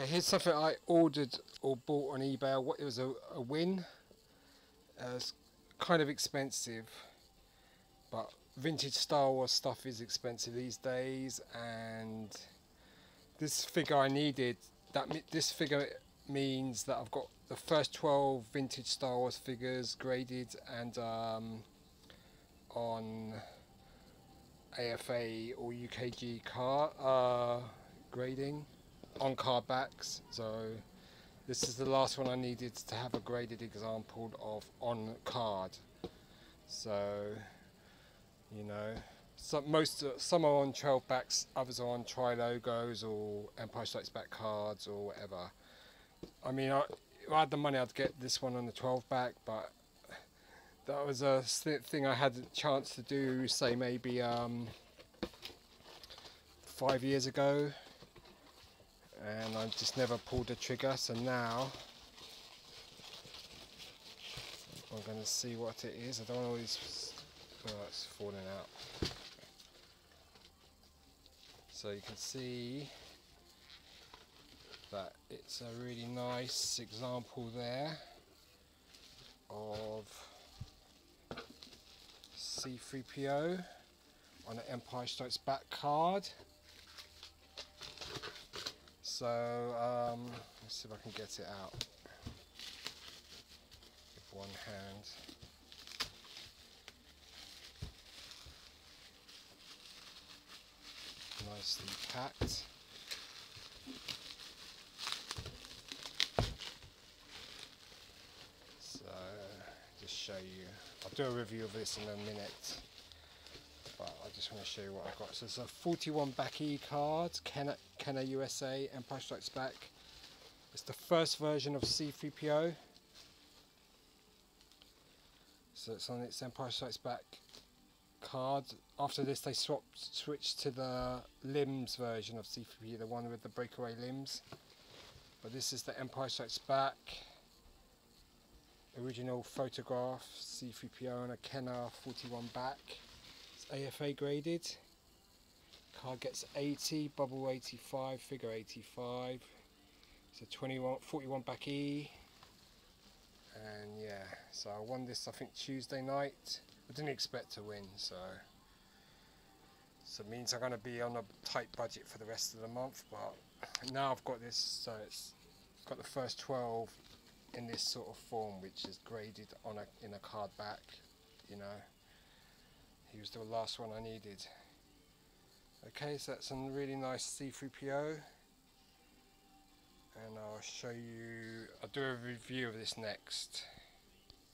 Okay, here's something I ordered or bought on eBay. What it was a, a win. Uh, it's kind of expensive, but vintage Star Wars stuff is expensive these days, and this figure I needed. That this figure means that I've got the first 12 vintage Star Wars figures graded and um, on AFA or UKG car uh, grading on card backs. So this is the last one I needed to have a graded example of on card. So you know, some most uh, some are on 12 backs, others are on tri logos or Empire Strikes Back cards or whatever. I mean, I, if I had the money, I'd get this one on the 12 back, but that was a th- thing I had a chance to do, say maybe um, five years ago, and I just never pulled the trigger. So now I'm going to see what it is. I don't these. Oh, it's falling out. So you can see that it's a really nice example there of C3PO on an Empire Strikes Back card. So um, let's see if I can get it out with one hand. Nicely packed. So just show you. I'll do a review of this in a minute. I just want to show you what I've got. So it's a 41 back E card, Kenner, Kenner USA, Empire Strikes Back. It's the first version of C3PO. So it's on its Empire Strikes Back card. After this they swapped switched to the limbs version of C3PO, the one with the breakaway limbs. But this is the Empire Strikes Back original photograph C3PO on a Kenner 41 back. AFA graded. Card gets 80, bubble 85, figure 85. It's a 21, 41 back E. And yeah, so I won this I think Tuesday night. I didn't expect to win, so so it means I'm going to be on a tight budget for the rest of the month. But now I've got this, so it's got the first 12 in this sort of form, which is graded on a in a card back. You know, he was the last one I needed. Okay, so that's a really nice C3PO, and I'll show you. I'll do a review of this next.